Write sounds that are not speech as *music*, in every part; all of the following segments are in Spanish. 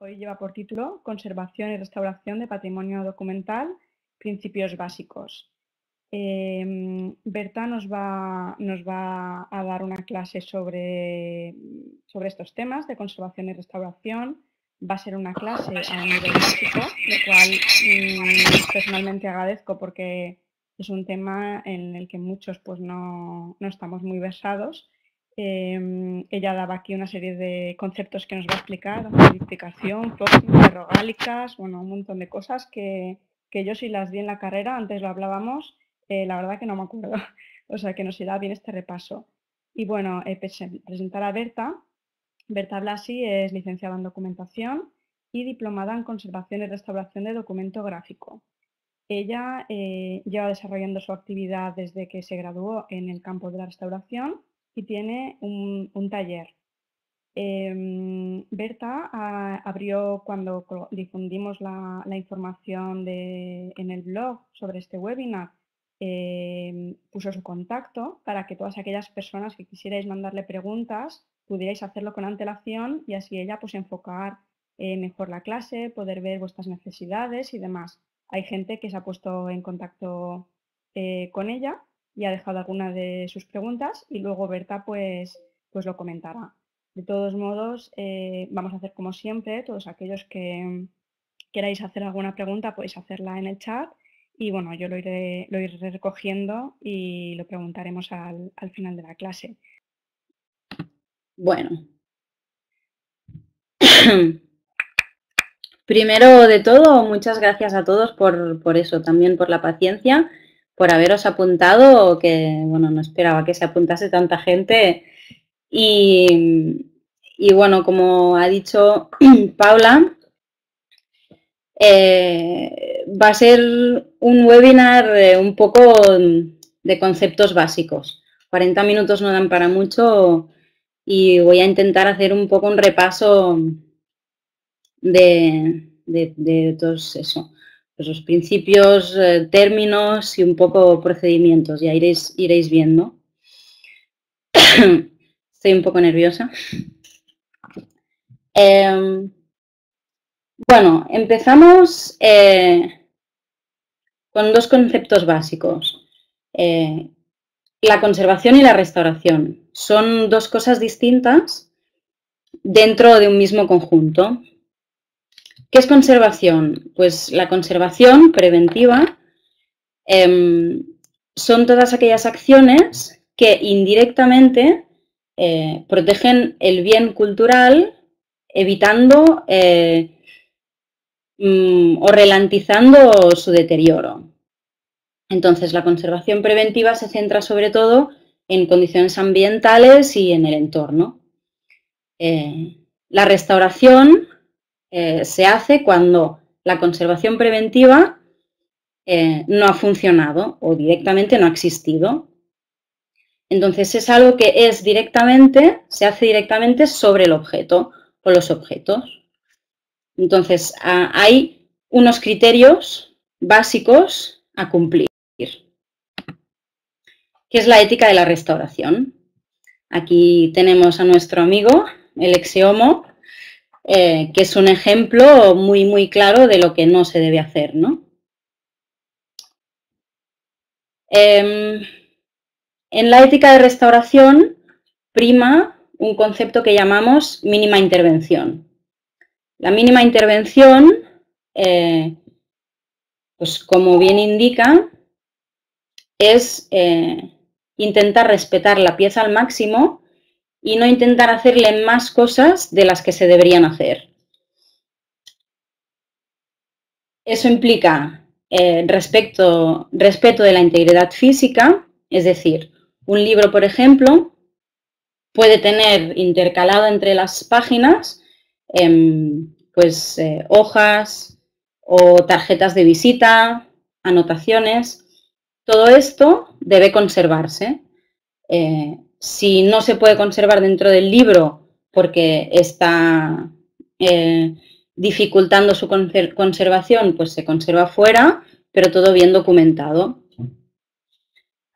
hoy lleva por título Conservación y restauración de patrimonio documental, principios básicos. Em, Berta nos va, a dar una clase sobre, sobre, estos temas de conservación y restauración. Va a ser una clase a nivel básico, lo cual mm, personalmente agradezco porque es un tema en el que muchos pues, no, no estamos muy versados. Em, ella daba aquí una serie de conceptos que nos va a explicar, acidificación, rogálicas, bueno, un montón de cosas que, que yo sí las di en la carrera, antes lo hablábamos, eh, la verdad que no me acuerdo. *laughs* o sea que nos irá bien este repaso. Y bueno, eh, presentar a Berta. Berta Blasi es licenciada en documentación y diplomada en conservación y restauración de documento gráfico. Ella eh, lleva desarrollando su actividad desde que se graduó en el campo de la restauración y tiene un, taller. Em, Berta ah, abrió cuando difundimos la, información en el blog sobre este webinar, Em, puso su contacto para que todas aquellas personas que quisierais mandarle preguntas pudierais hacerlo con antelación y así ella pues enfocar eh, mejor la clase, poder ver vuestras necesidades y demás. Hay gente que se ha puesto en contacto eh, con ella y ha dejado alguna de sus preguntas y luego Berta pues, pues lo comentará. De todos modos, eh, vamos a hacer como siempre, todos aquellos que queráis hacer alguna pregunta podéis hacerla en el chat y bueno, yo lo iré, lo iré recogiendo y lo preguntaremos al, final de la clase. Bueno. *clears throat* Primero de todo, muchas gracias a todos por, eso, también por la paciencia, por haberos apuntado, que bueno, no esperaba que se apuntase tanta gente. Y, y bueno, como ha dicho *clears throat* Paula, eh, va a ser un webinar eh, un poco de conceptos básicos. 40 minutos no dan para mucho y voy a intentar hacer un poco un repaso de, todos eso, los principios, eh, términos y un poco procedimientos. Ya iréis, iréis viendo. *coughs* Estoy un poco nerviosa. Em, bueno, empezamos eh, con dos conceptos básicos. Eh, la conservación y la restauración. Son dos cosas distintas dentro de un mismo conjunto. ¿Qué es conservación? Pues la conservación preventiva em, son todas aquellas acciones que indirectamente eh, protegen el bien cultural evitando Mm, o relantizando su deterioro. Entonces, la conservación preventiva se centra sobre todo en condiciones ambientales y en el entorno. Eh, la restauración eh, se hace cuando la conservación preventiva eh, no ha funcionado o directamente no ha existido. Entonces es algo que es directamente, se hace directamente sobre el objeto o los objetos. Entonces, hay unos criterios básicos a cumplir. ¿Qué es la ética de la restauración? Aquí tenemos a nuestro amigo, el exeomo, eh, que es un ejemplo muy, muy claro de lo que no se debe hacer, ¿no? Em, en la ética de restauración prima un concepto que llamamos mínima intervención. La mínima intervención, eh, pues como bien indica, es eh, intentar respetar la pieza al máximo y no intentar hacerle más cosas de las que se deberían hacer. Eso implica eh, respeto de la integridad física, es decir, un libro, por ejemplo, puede tener intercalado entre las páginas Em, pues eh, hojas o tarjetas de visita, anotaciones. Todo esto debe conservarse. Eh, si no se puede conservar dentro del libro porque está eh, dificultando su conservación, pues se conserva fuera, pero todo bien documentado.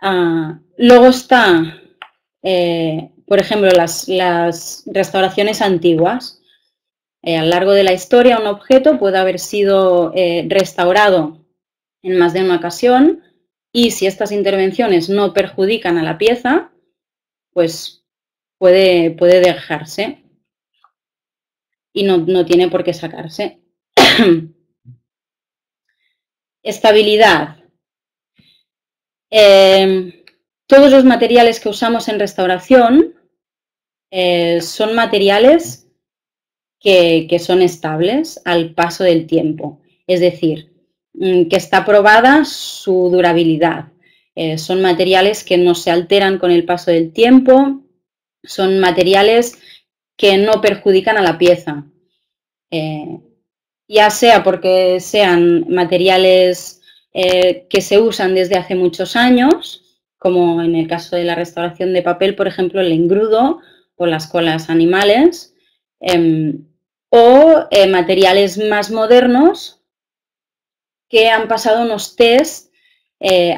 Ah, luego está, por ejemplo, las restauraciones antiguas. a lo largo de la historia un objeto puede haber sido restaurado en más de una ocasión y si estas intervenciones no perjudican a la pieza, pues puede, puede dejarse y no, tiene por qué sacarse. *clears throat* Estabilidad. Em, todos los materiales que usamos en restauración eh, son materiales que, son estables al paso del tiempo. Es decir, mm, que está probada su durabilidad. Eh, son materiales que no se alteran con el paso del tiempo, son materiales que no perjudican a la pieza. Eh, ya sea porque sean materiales eh, que se usan desde hace muchos años, como en el caso de la restauración de papel, por ejemplo, el engrudo o las colas animales, em, o materiales más modernos que han pasado unos test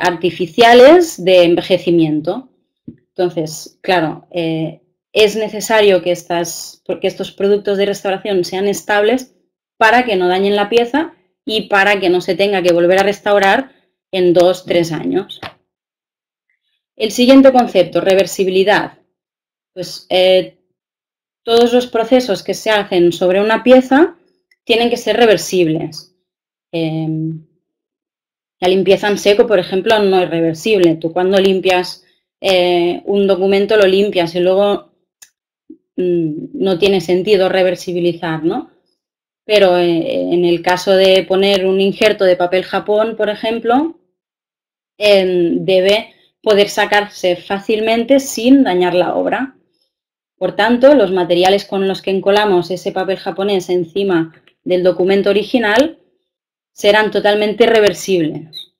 artificiales de envejecimiento. Entonces, claro, es necesario que, estas, estos productos de restauración sean estables para que no dañen la pieza y para que no se tenga que volver a restaurar en dos, tres años. El siguiente concepto, reversibilidad. Pues eh, todos los procesos que se hacen sobre una pieza tienen que ser reversibles. La limpieza en seco, por ejemplo, no es reversible. Tú cuando limpias eh, un documento lo limpias y luego Mm, no tiene sentido reversibilizar, ¿no? Pero eh, en el caso de poner un injerto de papel japón, por ejemplo, debe poder sacarse fácilmente sin dañar la obra. Por tanto, los materiales con los que encolamos ese papel japonés encima del documento original serán totalmente reversibles.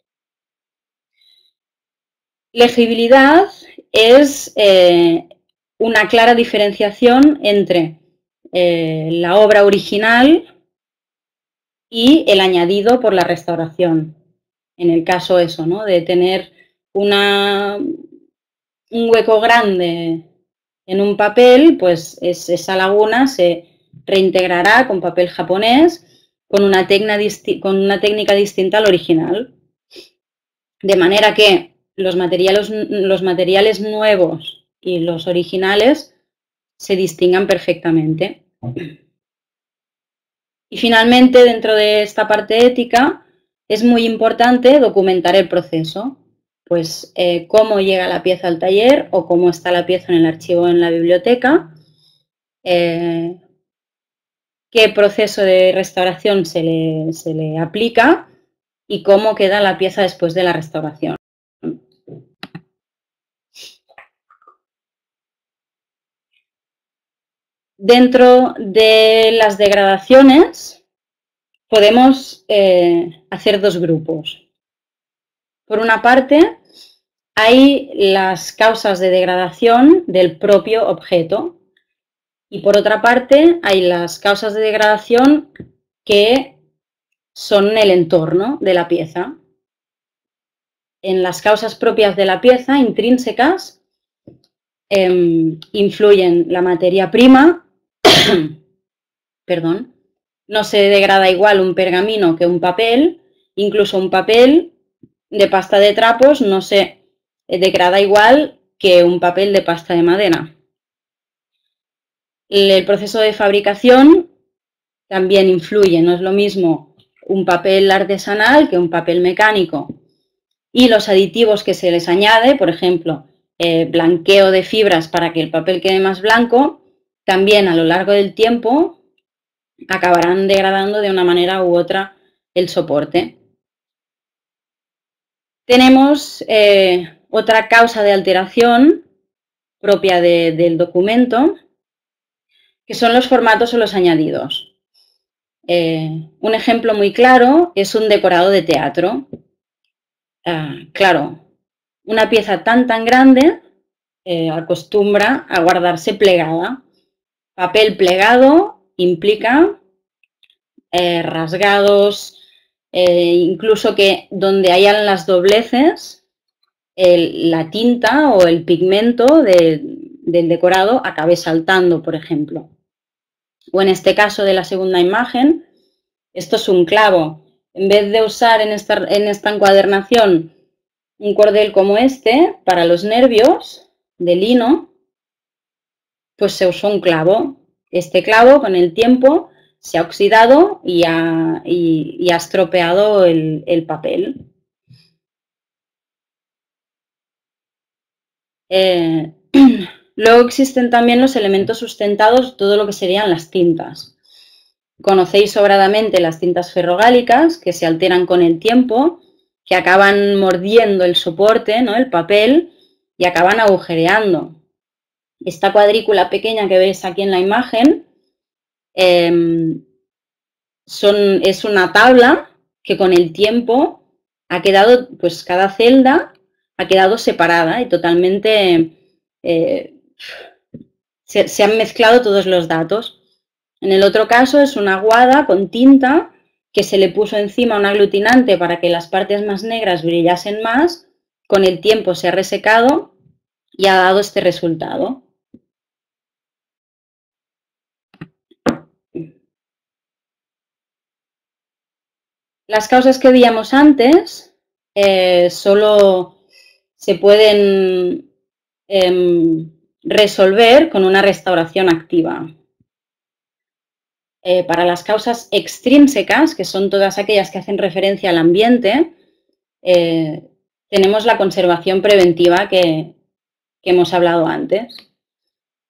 Legibilidad es eh, una clara diferenciación entre eh, la obra original y el añadido por la restauración. En el caso eso, ¿no? De tener un hueco grande en un papel, pues esa laguna se reintegrará con papel japonés con una, con una técnica distinta al original. De manera que los materiales, los materiales nuevos y los originales se distingan perfectamente. Y finalmente, dentro de esta parte ética, es muy importante documentar el proceso, pues eh, cómo llega la pieza al taller o cómo está la pieza en el archivo en la biblioteca, eh, qué proceso de restauración se le, se le aplica y cómo queda la pieza después de la restauración. Dentro de las degradaciones podemos eh, hacer dos grupos. Por una parte, hay las causas de degradación del propio objeto y por otra parte hay las causas de degradación que son el entorno de la pieza. En las causas propias de la pieza, intrínsecas, em, influyen la materia prima *coughs* perdón, no se degrada igual un pergamino que un papel, incluso un papel de pasta de trapos no se degrada igual que un papel de pasta de madera. El proceso de fabricación también influye, no es lo mismo un papel artesanal que un papel mecánico. Y los aditivos que se les añade, por ejemplo, eh, blanqueo de fibras para que el papel quede más blanco, también a lo largo del tiempo acabarán degradando de una manera u otra el soporte. Tenemos eh, otra causa de alteración propia del documento, que son los formatos o los añadidos. Eh, un ejemplo muy claro es un decorado de teatro. Ah, claro, una pieza tan tan grande eh, acostumbra a guardarse plegada Papel plegado implica eh, rasgados, incluso que donde hayan las dobleces, la tinta o el pigmento del decorado acabe saltando, por ejemplo. O en este caso de la segunda imagen, esto es un clavo. En vez de usar en esta, en esta encuadernación un cordel como este para los nervios de lino, pues se usó un clavo. Este clavo con el tiempo se ha oxidado y ha, estropeado el, papel. Eh, *clears throat* luego existen también los elementos sustentados, todo lo que serían las tintas. Conocéis sobradamente las tintas ferrogálicas que se alteran con el tiempo, que acaban mordiendo el soporte, ¿no? el papel, y acaban agujereando. Esta cuadrícula pequeña que veis aquí en la imagen em, es una tabla que con el tiempo ha quedado, pues cada celda ha quedado separada y totalmente eh, se, han mezclado todos los datos. En el otro caso es una aguada con tinta que se le puso encima un aglutinante para que las partes más negras brillasen más. Con el tiempo se ha resecado y ha dado este resultado. Las causas que veíamos antes eh, solo se pueden em, resolver con una restauración activa. Eh, para las causas extrínsecas, que son todas aquellas que hacen referencia al ambiente, eh, tenemos la conservación preventiva que, hemos hablado antes.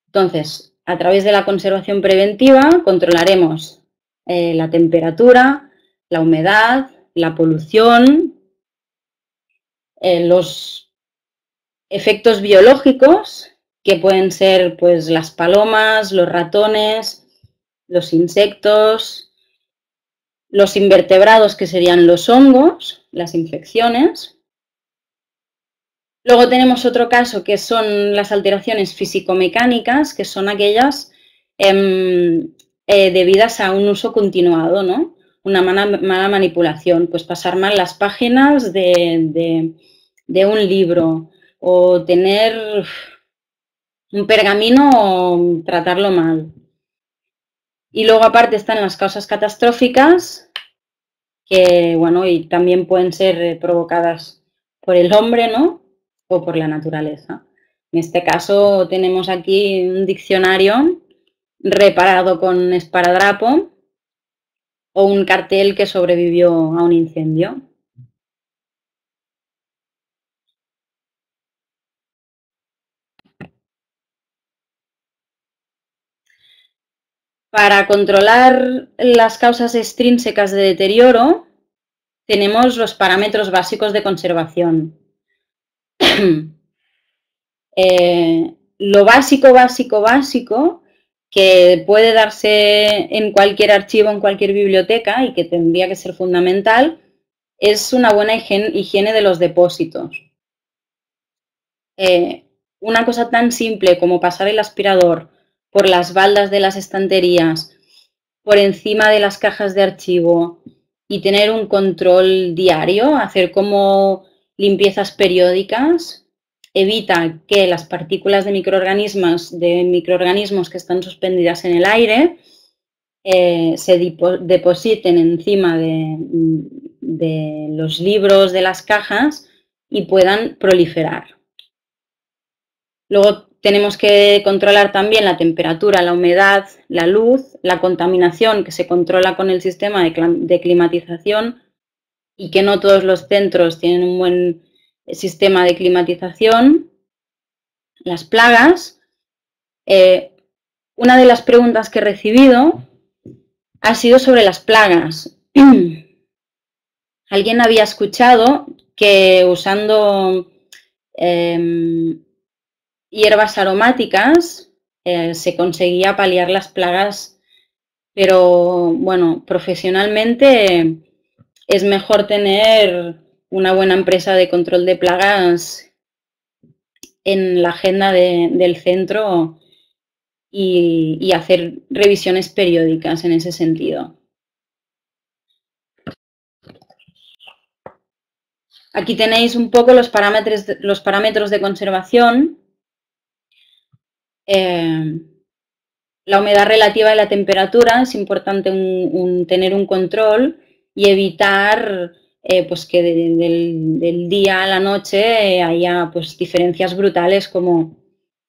Entonces, a través de la conservación preventiva controlaremos la temperatura, la humedad, la polución, eh, los efectos biológicos que pueden ser pues las palomas, los ratones, los insectos, los invertebrados que serían los hongos, las infecciones. Luego tenemos otro caso que son las alteraciones físico-mecánicas, que son aquellas em, eh, debidas a un uso continuado, ¿no? una mala, manipulación, pues pasar mal las páginas de, un libro o tener un pergamino o tratarlo mal. Y luego aparte están las causas catastróficas, que bueno, y también pueden ser eh, provocadas por el hombre, ¿no? O por la naturaleza. En este caso tenemos aquí un diccionario reparado con esparadrapo o un cartel que sobrevivió a un incendio. Para controlar las causas extrínsecas de deterioro, tenemos los parámetros básicos de conservación. *clears throat* Eh, lo básico, básico, básico que puede darse en cualquier archivo, en cualquier biblioteca y que tendría que ser fundamental, es una buena higiene, de los depósitos. Eh, una cosa tan simple como pasar el aspirador por las baldas de las estanterías, por encima de las cajas de archivo y tener un control diario, hacer como limpiezas periódicas, evita que las partículas de microorganismos, de microorganismos que están suspendidas en el aire eh, se depositen encima de, de los libros de las cajas y puedan proliferar. Luego tenemos que controlar también la temperatura, la humedad, la luz, la contaminación que se controla con el sistema de climatización y que no todos los centros tienen un buen sistema de climatización, las plagas. Eh, una de las preguntas que he recibido ha sido sobre las plagas. *clears throat* Alguien había escuchado que usando em, hierbas aromáticas eh, se conseguía paliar las plagas, pero bueno, profesionalmente es mejor tener una buena empresa de control de plagas en la agenda del centro y, hacer revisiones periódicas en ese sentido. Aquí tenéis un poco los parámetros los parámetros de conservación. Eh, la humedad relativa de la temperatura, es importante tener un control y evitar eh, pues que del, día a la noche haya pues, diferencias brutales como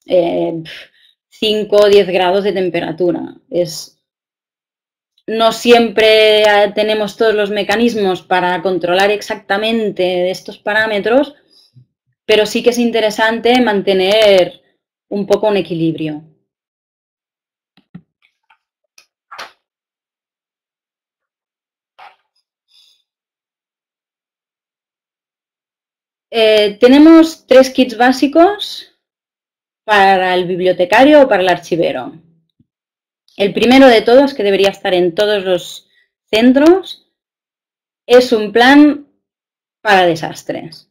5 o 10 grados de temperatura. Es, no siempre tenemos todos los mecanismos para controlar exactamente estos parámetros, pero sí que es interesante mantener un poco un equilibrio. Eh, tenemos tres kits básicos para el bibliotecario o para el archivero. El primero de todos, que debería estar en todos los centros, es un plan para desastres.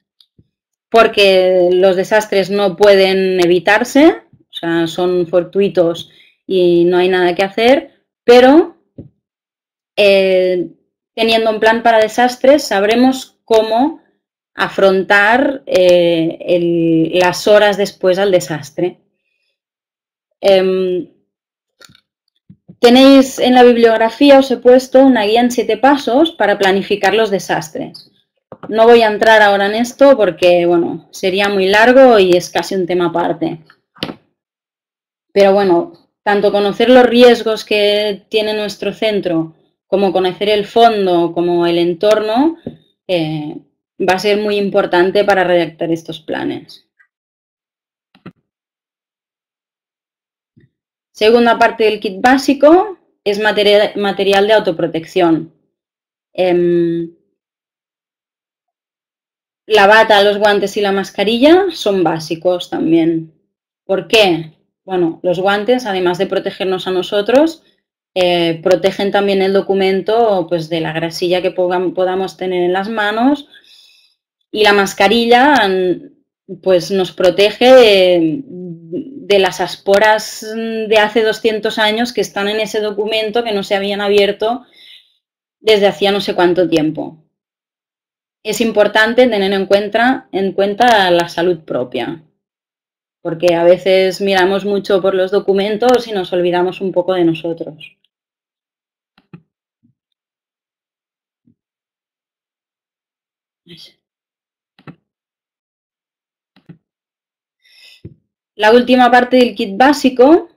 Porque los desastres no pueden evitarse, o sea, son fortuitos y no hay nada que hacer, pero eh, teniendo un plan para desastres sabremos cómo afrontar eh, las horas después al desastre. Em, tenéis en la bibliografía, os he puesto una guía en siete pasos para planificar los desastres. No voy a entrar ahora en esto porque, bueno, sería muy largo y es casi un tema aparte. Pero bueno, tanto conocer los riesgos que tiene nuestro centro, como conocer el fondo, como el entorno, eh, va a ser muy importante para redactar estos planes. Segunda parte del kit básico es material, de autoprotección. Em, la bata, los guantes y la mascarilla son básicos también. ¿Por qué? Bueno, los guantes, además de protegernos a nosotros, eh, protegen también el documento pues, de la grasilla que podamos tener en las manos y la mascarilla pues nos protege de, las esporas de hace 200 años que están en ese documento que no se habían abierto desde hacía no sé cuánto tiempo. Es importante tener en cuenta, en cuenta la salud propia, porque a veces miramos mucho por los documentos y nos olvidamos un poco de nosotros. La última parte del kit básico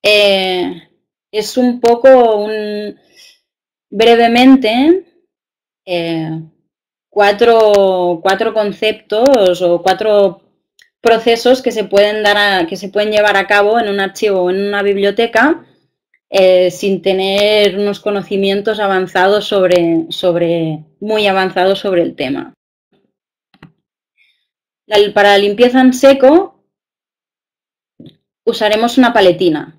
eh, es un poco un, brevemente eh, cuatro, conceptos o cuatro procesos que se pueden dar que se pueden llevar a cabo en un archivo o en una biblioteca eh, sin tener unos conocimientos avanzados sobre, sobre, muy avanzados sobre el tema. Para la limpieza en seco usaremos una paletina.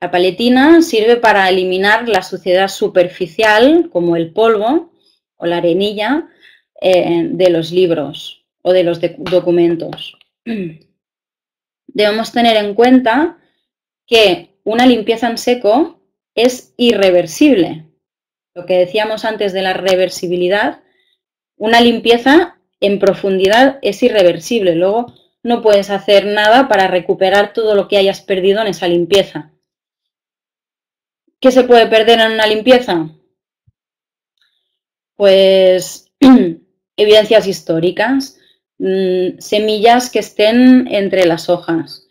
La paletina sirve para eliminar la suciedad superficial, como el polvo o la arenilla, eh, de los libros o de los documentos. *clears throat* Debemos tener en cuenta que una limpieza en seco es irreversible. Lo que decíamos antes de la reversibilidad, una limpieza en profundidad es irreversible. Luego no puedes hacer nada para recuperar todo lo que hayas perdido en esa limpieza. ¿Qué se puede perder en una limpieza? Pues *clears throat* evidencias históricas, mm, semillas que estén entre las hojas,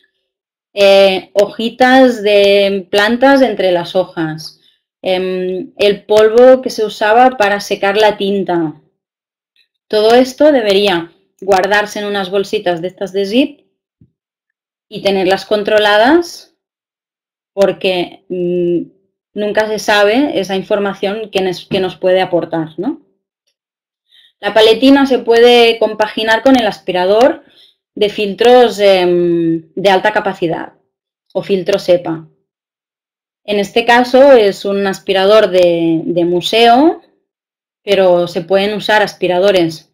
eh, hojitas de plantas entre las hojas, em, el polvo que se usaba para secar la tinta, todo esto debería guardarse en unas bolsitas de estas de zip y tenerlas controladas porque mm, nunca se sabe esa información que nos, puede aportar. La paletina se puede compaginar con el aspirador de filtros em, de alta capacidad o filtro SEPA. En este caso es un aspirador de museo pero se pueden usar aspiradores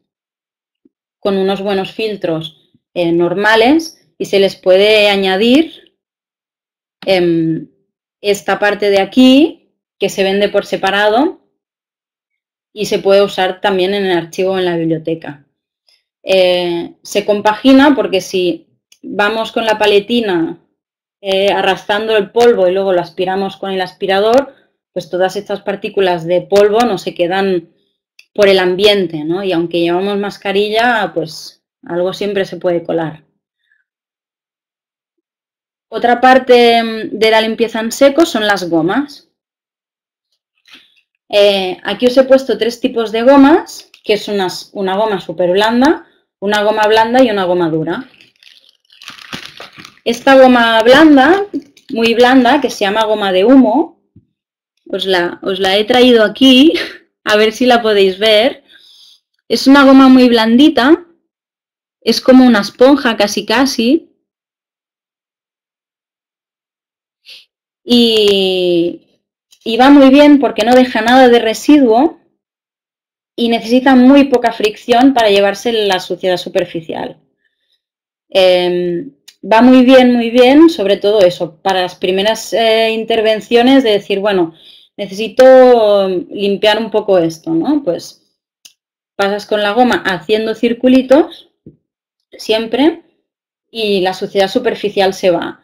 con unos buenos filtros eh, normales y se les puede añadir em, esta parte de aquí que se vende por separado y se puede usar también en el archivo en la biblioteca. Eh, se compagina porque si vamos con la paletina eh, arrastrando el polvo y luego lo aspiramos con el aspirador, pues todas estas partículas de polvo no se quedan por el ambiente, ¿no? Y aunque llevamos mascarilla, pues algo siempre se puede colar. Otra parte mm, de la limpieza en seco son las gomas. Eh, aquí os he puesto tres tipos de gomas, que es una goma súper blanda, una goma blanda y una goma dura. Esta goma blanda, muy blanda, que se llama goma de humo, la, os la he traído aquí, *laughs* a ver si la podéis ver. Es una goma muy blandita, es como una esponja casi casi, y, va muy bien porque no deja nada de residuo y necesita muy poca fricción para llevarse la suciedad superficial. Em, va muy bien, muy bien, sobre todo eso, para las primeras eh, intervenciones de decir, bueno, necesito limpiar un poco esto, ¿no? Pues pasas con la goma haciendo circulitos siempre y la suciedad superficial se va.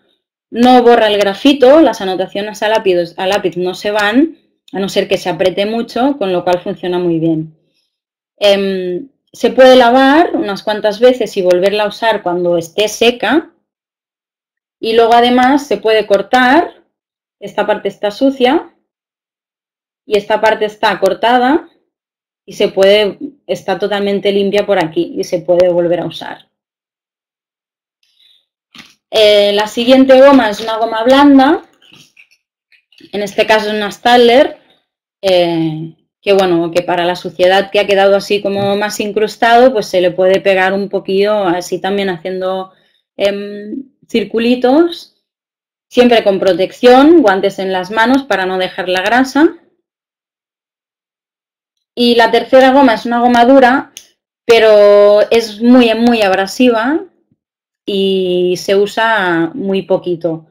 No borra el grafito, las anotaciones a lápiz, no se van, a no ser que se apriete mucho, con lo cual funciona muy bien. Em, se puede lavar unas cuantas veces y volverla a usar cuando esté seca. Y luego además se puede cortar, esta parte está sucia y esta parte está cortada y se puede, está totalmente limpia por aquí y se puede volver a usar. Eh, la siguiente goma es una goma blanda, en este caso es una Staller, eh, que bueno, que para la suciedad que ha quedado así como más incrustado, pues se le puede pegar un poquillo así también haciendo em, circulitos, siempre con protección, guantes en las manos para no dejar la grasa. Y la tercera goma es una goma dura, pero es muy, muy abrasiva, y se usa muy poquito.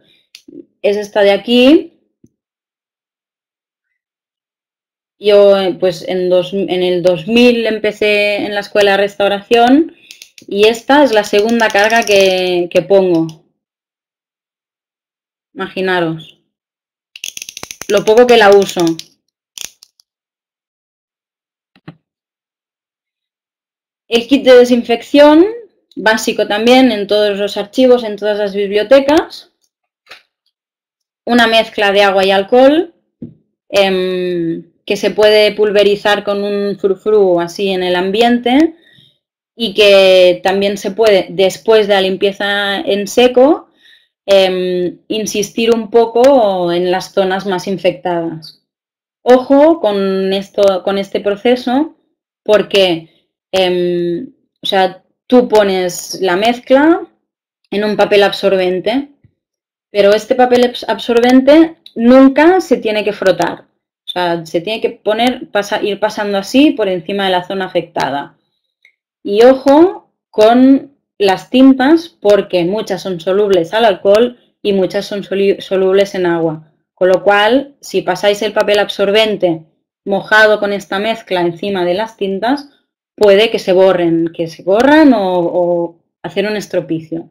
Es esta de aquí. Yo pues en, en el 2000 empecé en la escuela de restauración y esta es la segunda carga que, que pongo. Imaginaros. Lo poco que la uso. El kit de desinfección básico también en todos los archivos, en todas las bibliotecas. Una mezcla de agua y alcohol em, que se puede pulverizar con un frufru así en el ambiente y que también se puede, después de la limpieza en seco, em, insistir un poco en las zonas más infectadas. Ojo con, esto, con este proceso porque em, o sea, tú pones la mezcla en un papel absorbente, pero este papel absorbente nunca se tiene que frotar. O sea, se tiene que poner, ir pasando así por encima de la zona afectada. Y ojo con las tintas porque muchas son solubles al alcohol y muchas son solubles en agua. Con lo cual, si pasáis el papel absorbente mojado con esta mezcla encima de las tintas, puede que se borren, que se borran o, hacer un estropicio.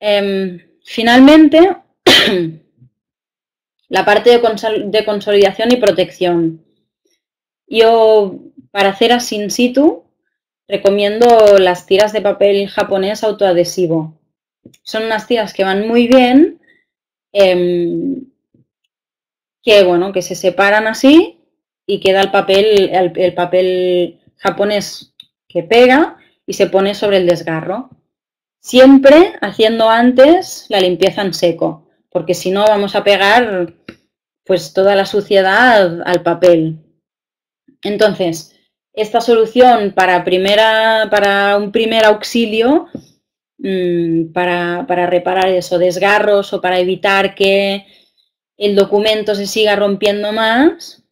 Em, finalmente, *coughs* la parte de, consolidación y protección. Yo, para hacer así in situ, recomiendo las tiras de papel japonés autoadhesivo. Son unas tiras que van muy bien, em, que bueno, que se separan así y queda el papel, el, papel japonés que pega y se pone sobre el desgarro. Siempre haciendo antes la limpieza en seco, porque si no vamos a pegar pues toda la suciedad al papel. Entonces, esta solución para, primera, para un primer auxilio, mm, para, para reparar eso, desgarros o para evitar que el documento se siga rompiendo más,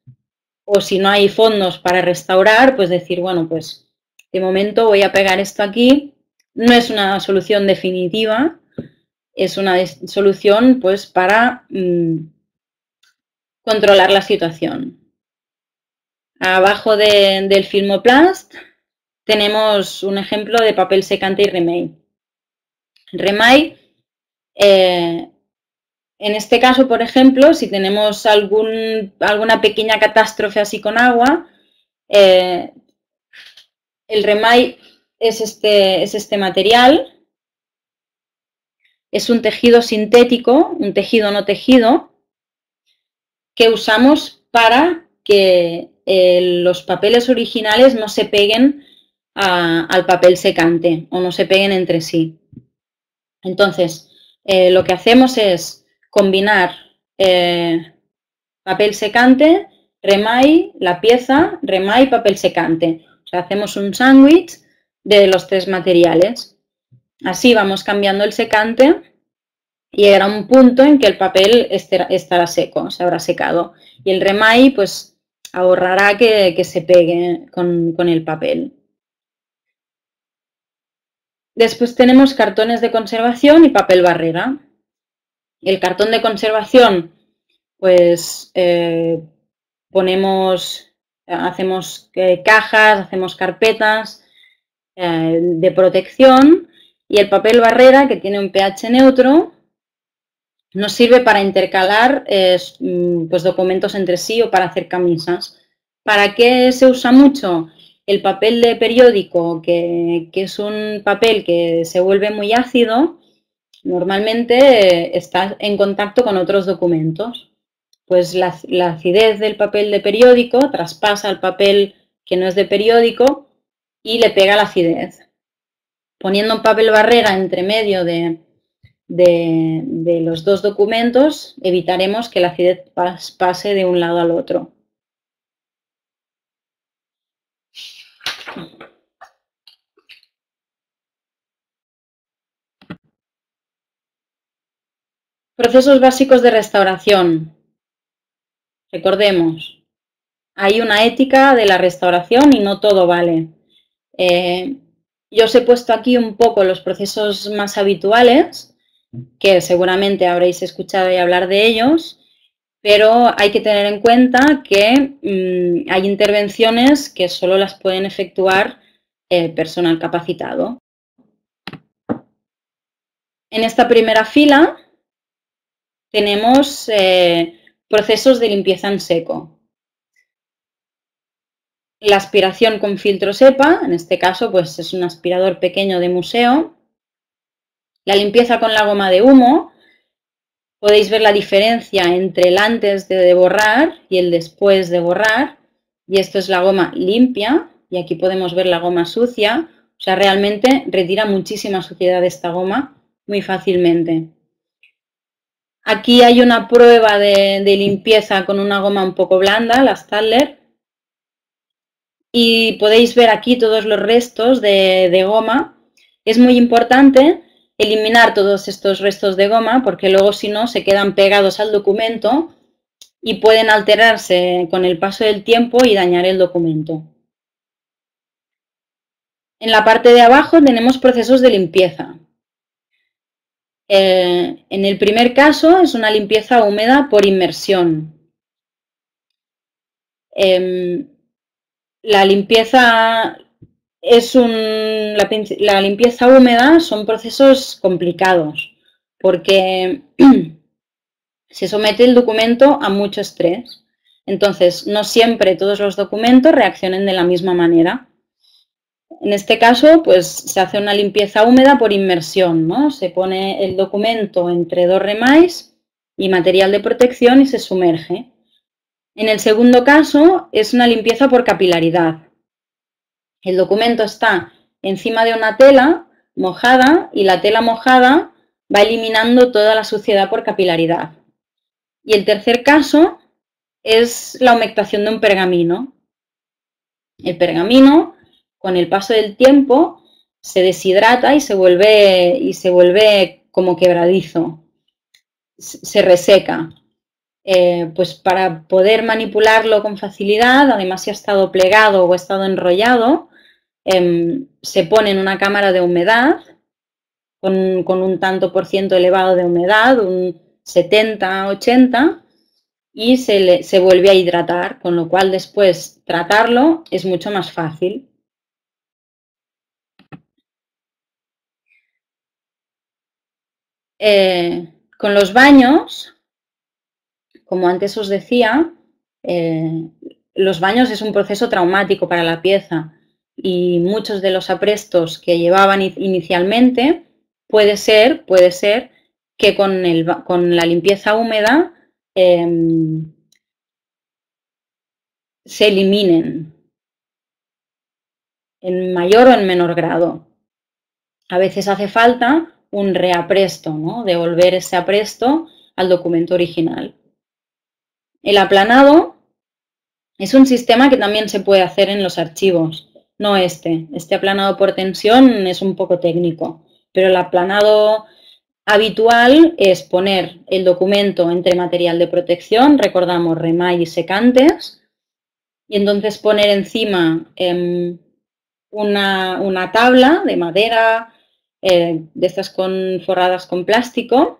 o si no hay fondos para restaurar, pues decir, bueno, pues de momento voy a pegar esto aquí. No es una solución definitiva, es una solución pues para mm, controlar la situación. Abajo del Filmoplast tenemos un ejemplo de papel secante y remake. Remai, eh, en este caso, por ejemplo, si tenemos alguna pequeña catástrofe así con agua, eh, el remai es este, es este material, es un tejido sintético, un tejido no tejido, que usamos para que eh, los papeles originales no se peguen al papel secante o no se peguen entre sí. Entonces, eh, lo que hacemos es combinar eh, papel secante, remai, la pieza, remai, papel secante. Hacemos un sándwich de los tres materiales. Así vamos cambiando el secante y llegará un punto en que el papel estará seco, se habrá secado. Y el remai, pues, ahorrará que, se pegue con el papel. Después tenemos cartones de conservación y papel barrera. El cartón de conservación, pues eh, ponemos, hacemos eh, cajas, hacemos carpetas eh, de protección y el papel barrera, que tiene un pH neutro, nos sirve para intercalar mm, pues, documentos entre sí o para hacer camisas. ¿Para qué se usa mucho? El papel de periódico, que, es un papel que se vuelve muy ácido, normalmente está en contacto con otros documentos. Pues la, acidez del papel de periódico traspasa al papel que no es de periódico y le pega la acidez. Poniendo un papel barrera entre medio de, de, los dos documentos, evitaremos que la acidez pase de un lado al otro. Procesos básicos de restauración. Recordemos, hay una ética de la restauración y no todo vale. Eh, yo os he puesto aquí un poco los procesos más habituales, que seguramente habréis escuchado y hablar de ellos, pero hay que tener en cuenta que mm, hay intervenciones que solo las pueden efectuar el personal capacitado. En esta primera fila tenemos eh, procesos de limpieza en seco. La aspiración con filtro SEPA, en este caso pues es un aspirador pequeño de museo. La limpieza con la goma de humo, podéis ver la diferencia entre el antes de borrar y el después de borrar. Y esto es la goma limpia y aquí podemos ver la goma sucia. O sea, realmente retira muchísima suciedad de esta goma muy fácilmente. Aquí hay una prueba de, limpieza con una goma un poco blanda, la Stadler. Y podéis ver aquí todos los restos de, goma. Es muy importante eliminar todos estos restos de goma porque luego si no se quedan pegados al documento y pueden alterarse con el paso del tiempo y dañar el documento. En la parte de abajo tenemos procesos de limpieza. Eh, en el primer caso es una limpieza húmeda por inmersión. Em, la limpieza es un, la, limpieza húmeda son procesos complicados porque *clears throat* se somete el documento a mucho estrés. Entonces, no siempre todos los documentos reaccionen de la misma manera. En este caso, pues se hace una limpieza húmeda por inmersión, ¿no? Se pone el documento entre dos remais y material de protección y se sumerge. En el segundo caso, es una limpieza por capilaridad. El documento está encima de una tela mojada y la tela mojada va eliminando toda la suciedad por capilaridad. Y el tercer caso es la humectación de un pergamino. El pergamino con el paso del tiempo se deshidrata y se vuelve, y se vuelve como quebradizo, se reseca. Eh, pues para poder manipularlo con facilidad, además si ha estado plegado o ha estado enrollado, em, se pone en una cámara de humedad con, con, un tanto por ciento elevado de humedad, un 70-80, y se, se vuelve a hidratar, con lo cual después tratarlo es mucho más fácil. Eh, con los baños, como antes os decía, eh, los baños es un proceso traumático para la pieza y muchos de los aprestos que llevaban inicialmente puede ser, puede ser que con, con la limpieza húmeda em, se eliminen en mayor o en menor grado. A veces hace falta un reapresto, ¿no? devolver ese apresto al documento original. El aplanado es un sistema que también se puede hacer en los archivos, no este. Este aplanado por tensión es un poco técnico, pero el aplanado habitual es poner el documento entre material de protección, recordamos remay y secantes, y entonces poner encima em, una, tabla de madera, eh, de estas con, forradas con plástico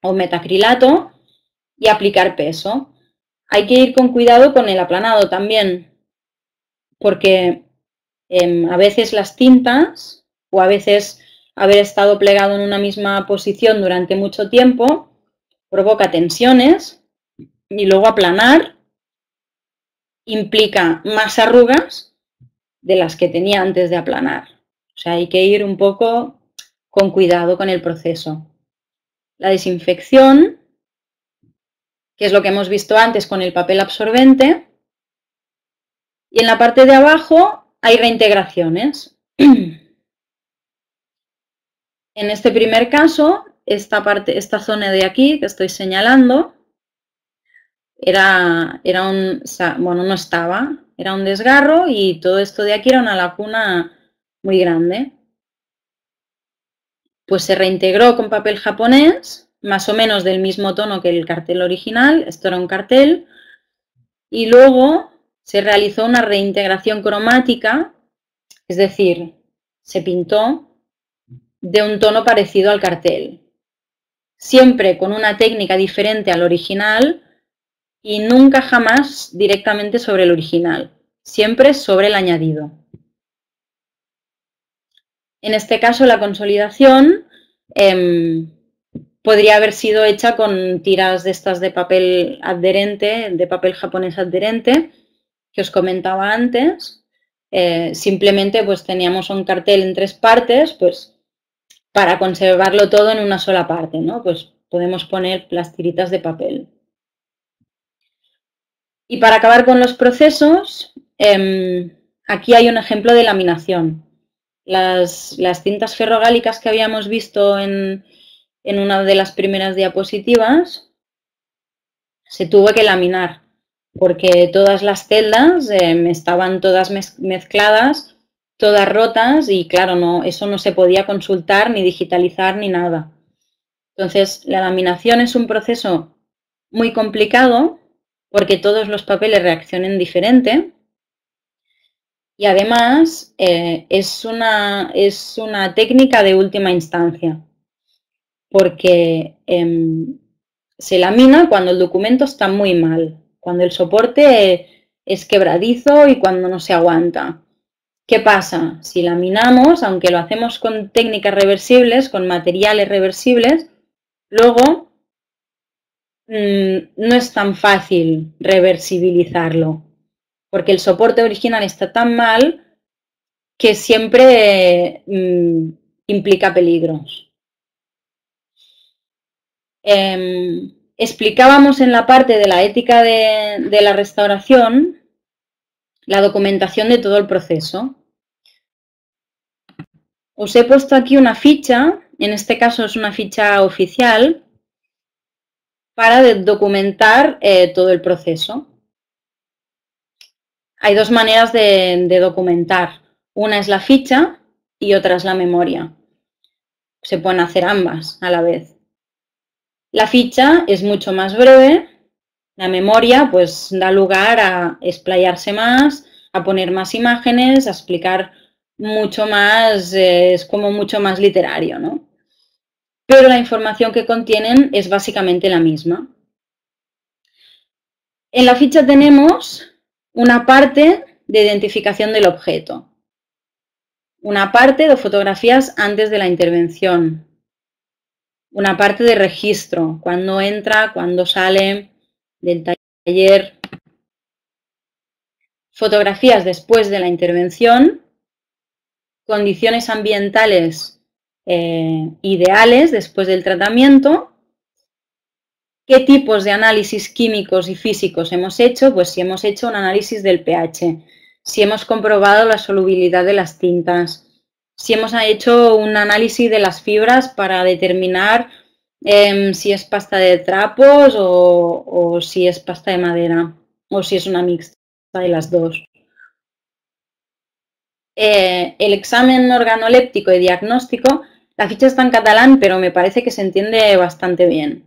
o metacrilato y aplicar peso. Hay que ir con cuidado con el aplanado también, porque em, a veces las tintas o a veces haber estado plegado en una misma posición durante mucho tiempo provoca tensiones y luego aplanar implica más arrugas de las que tenía antes de aplanar. O sea, hay que ir un poco con cuidado con el proceso. La desinfección que es lo que hemos visto antes con el papel absorbente. Y en la parte de abajo hay reintegraciones. *clears throat* En este primer caso, esta parte, esta zona de aquí que estoy señalando, era, era un, bueno, no estaba, era un desgarro y todo esto de aquí era una lacuna muy grande. Pues se reintegró con papel japonés más o menos del mismo tono que el cartel original, esto era un cartel, y luego se realizó una reintegración cromática, es decir, se pintó de un tono parecido al cartel, siempre con una técnica diferente al original y nunca jamás directamente sobre el original, siempre sobre el añadido. En este caso, la consolidación em, podría haber sido hecha con tiras de estas de papel adherente, de papel japonés adherente, que os comentaba antes. Eh, simplemente pues teníamos un cartel en tres partes, pues para conservarlo todo en una sola parte, ¿no? Pues podemos poner las tiritas de papel. Y para acabar con los procesos, em, aquí hay un ejemplo de laminación. Las, las cintas ferrogálicas que habíamos visto en, en una de las primeras diapositivas, se tuvo que laminar porque todas las celdas em, estaban todas mezcladas, todas rotas y claro, no, eso no se podía consultar ni digitalizar ni nada. Entonces, la laminación es un proceso muy complicado porque todos los papeles reaccionan diferente y además eh, es, una, es una técnica de última instancia porque em, se lamina cuando el documento está muy mal, cuando el soporte es quebradizo y cuando no se aguanta. ¿Qué pasa? Si laminamos, aunque lo hacemos con técnicas reversibles, con materiales reversibles, luego mm, no es tan fácil reversibilizarlo, porque el soporte original está tan mal que siempre mm, implica peligros. Em, explicábamos en la parte de la ética de, la restauración la documentación de todo el proceso. Os he puesto aquí una ficha, en este caso es una ficha oficial, para documentar eh, todo el proceso. Hay dos maneras de, documentar. Una es la ficha y otra es la memoria. Se pueden hacer ambas a la vez. La ficha es mucho más breve, la memoria pues da lugar a explayarse más, a poner más imágenes, a explicar mucho más, eh, es como mucho más literario, ¿no? Pero la información que contienen es básicamente la misma. En la ficha tenemos una parte de identificación del objeto, una parte de fotografías antes de la intervención, una parte de registro, cuando entra, cuando sale del taller, fotografías después de la intervención, condiciones ambientales eh, ideales después del tratamiento, qué tipos de análisis químicos y físicos hemos hecho, pues si hemos hecho un análisis del pH, si hemos comprobado la solubilidad de las tintas, si hemos hecho un análisis de las fibras para determinar em, si es pasta de trapos o si es pasta de madera o si es una mixta de las dos. Eh, el examen organoléptico y diagnóstico, la ficha está en catalán, pero me parece que se entiende bastante bien.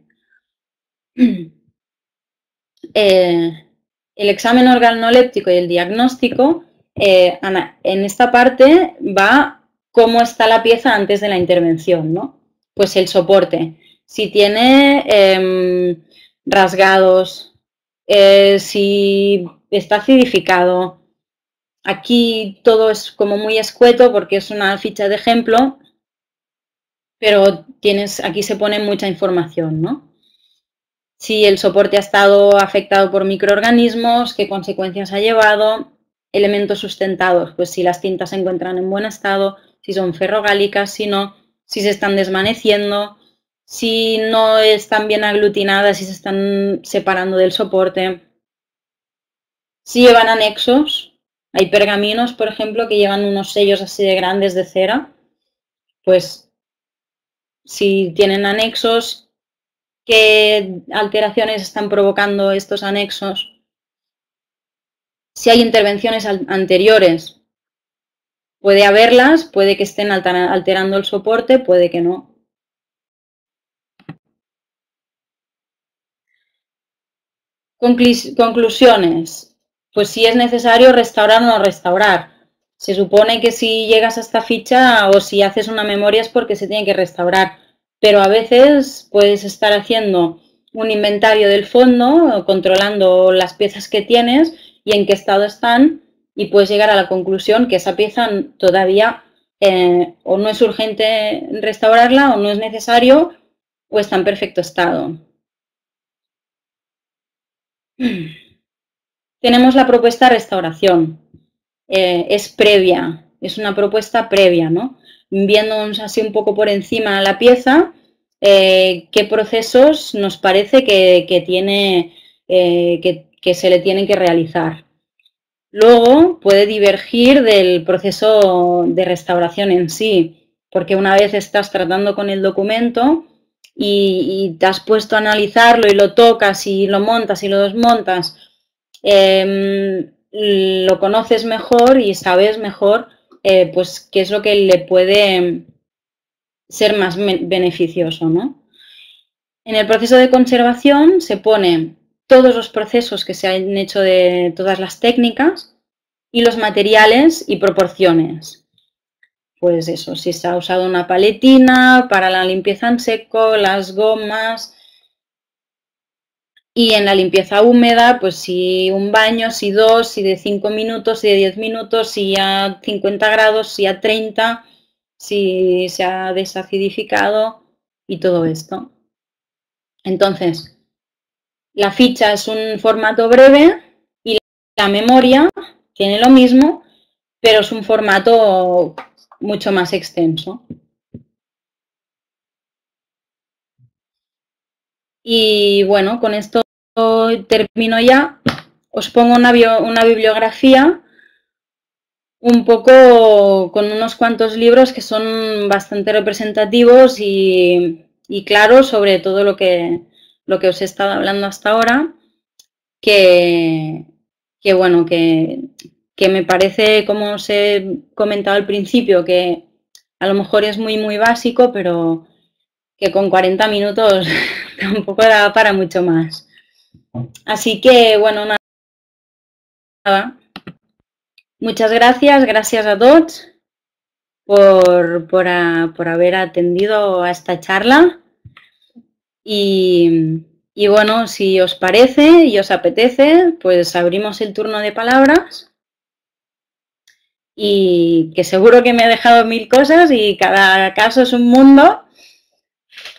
*clears throat* Eh, el examen organoléptico y el diagnóstico, eh, en esta parte va cómo está la pieza antes de la intervención, ¿no? Pues el soporte. Si tiene em, rasgados, si está acidificado. Aquí todo es como muy escueto porque es una ficha de ejemplo, pero tienes, aquí se pone mucha información, ¿no? Si el soporte ha estado afectado por microorganismos, qué consecuencias ha llevado, elementos sustentados, pues si las tintas se encuentran en buen estado, si son ferrogálicas, si no, si se están desvaneciendo, si no están bien aglutinadas, si se están separando del soporte. Si llevan anexos, hay pergaminos, por ejemplo, que llevan unos sellos así de grandes de cera, pues si tienen anexos, ¿qué alteraciones están provocando estos anexos? Si hay intervenciones anteriores, puede haberlas, puede que estén alterando el soporte, puede que no. Conclusiones pues si es necesario restaurar o no restaurar. Se supone que si llegas a esta ficha o si haces una memoria es porque se tiene que restaurar, pero a veces puedes estar haciendo un inventario del fondo, controlando las piezas que tienes y en qué estado están y puedes llegar a la conclusión que esa pieza todavía eh, o no es urgente restaurarla o no es necesario o está en perfecto estado. *clears throat* tenemos la propuesta de restauración. Eh, es previa, es una propuesta previa, ¿no? Viendo así un poco por encima la pieza, eh, qué procesos nos parece que, tiene, eh, que, se le tienen que realizar. Luego puede divergir del proceso de restauración en sí, porque una vez estás tratando con el documento y, y te has puesto a analizarlo y lo tocas y lo montas y lo desmontas Em, lo conoces mejor y sabes mejor eh, pues qué es lo que le puede ser más beneficioso, ¿no? En el proceso de conservación se pone todos los procesos que se han hecho de todas las técnicas y los materiales y proporciones. Pues eso, si se ha usado una paletina para la limpieza en seco, las gomas, y en la limpieza húmeda, pues si un baño, si dos, si de 5 minutos, si de 10 minutos, si a 50 grados, si a 30, si se ha desacidificado y todo esto. Entonces, la ficha es un formato breve y la memoria tiene lo mismo, pero es un formato mucho más extenso. Y bueno, con esto termino ya. Os pongo una, una bibliografía un poco con unos cuantos libros que son bastante representativos y, claros sobre todo lo que, lo que os he estado hablando hasta ahora, que, que bueno, que, que, me parece, como os he comentado al principio, que a lo mejor es muy, muy básico, pero que con 40 minutos *laughs* tampoco da para mucho más. Así que, bueno, nada. Muchas gracias, gracias a todos por, por, haber atendido a esta charla. Y, y, bueno, si os parece y os apetece, pues abrimos el turno de palabras. Y que seguro que me he dejado mil cosas y cada caso es un mundo.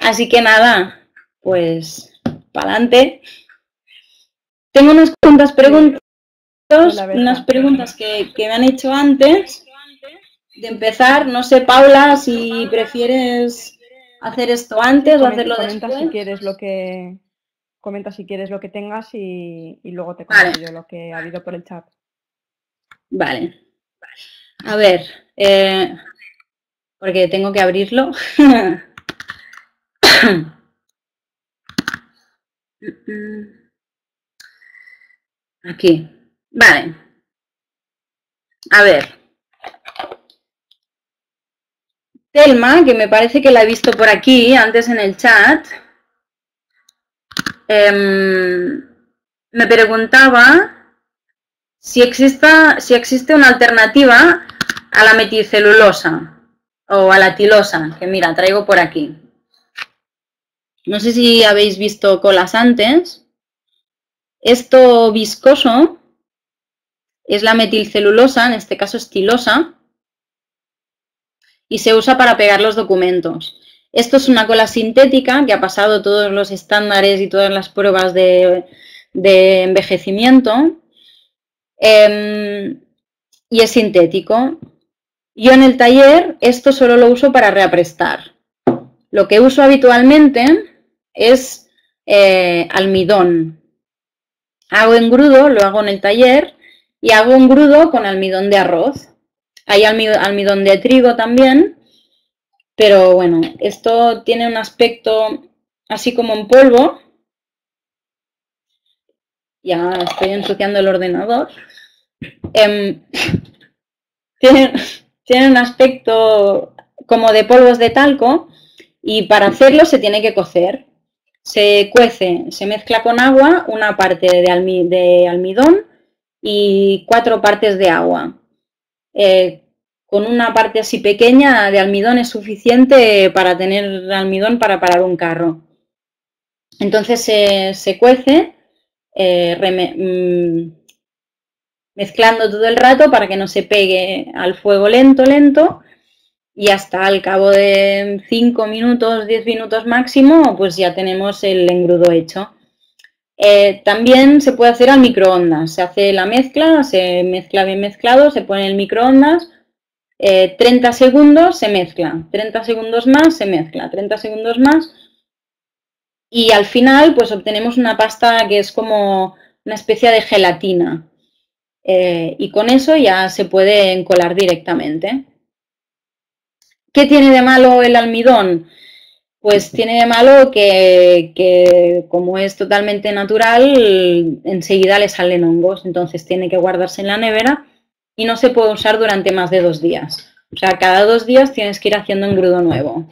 Así que nada, pues para adelante. Tengo unas cuantas preguntas, unas preguntas que, que me han hecho antes de empezar. No sé, Paula, si prefieres hacer esto antes o hacerlo comenta después. si quieres lo que comenta si quieres lo que tengas y, y luego te comento yo lo que ha habido por el chat. Vale. A ver, eh, porque tengo que abrirlo. *coughs* Aquí. Vale. A ver. Telma, que me parece que la he visto por aquí antes en el chat, em, me preguntaba si, si existe una alternativa a la metilcelulosa o a la tilosa, que mira, traigo por aquí. No sé si habéis visto colas antes. Esto viscoso es la metilcelulosa, en este caso estilosa, y se usa para pegar los documentos. Esto es una cola sintética que ha pasado todos los estándares y todas las pruebas de, envejecimiento em, y es sintético. Yo en el taller esto solo lo uso para reaprestar. Lo que uso habitualmente es eh, almidón. Hago engrudo, lo hago en el taller y hago engrudo con almidón de arroz. Hay almidón de trigo también, pero bueno, esto tiene un aspecto así como en polvo. Ya estoy ensuciando el ordenador. Em, *laughs* tiene, un aspecto como de polvos de talco y para hacerlo se tiene que cocer. Se cuece, se mezcla con agua una parte de, almidón y cuatro partes de agua. Eh, con una parte así pequeña de almidón es suficiente para tener almidón para parar un carro. Entonces se, cuece eh, mm, mezclando todo el rato para que no se pegue al fuego lento, lento. Y hasta al cabo de 5 minutos, 10 minutos máximo, pues ya tenemos el engrudo hecho. Eh, también se puede hacer al microondas. Se hace la mezcla, se mezcla bien mezclado, se pone el microondas, 30 eh, segundos se mezcla, 30 segundos más se mezcla, 30 segundos más y al final pues obtenemos una pasta que es como una especie de gelatina eh, y con eso ya se puede encolar directamente. ¿Qué tiene de malo el almidón? Pues tiene de malo que, como es totalmente natural, enseguida le salen hongos, entonces tiene que guardarse en la nevera y no se puede usar durante más de dos días. O sea, cada dos días tienes que ir haciendo engrudo nuevo.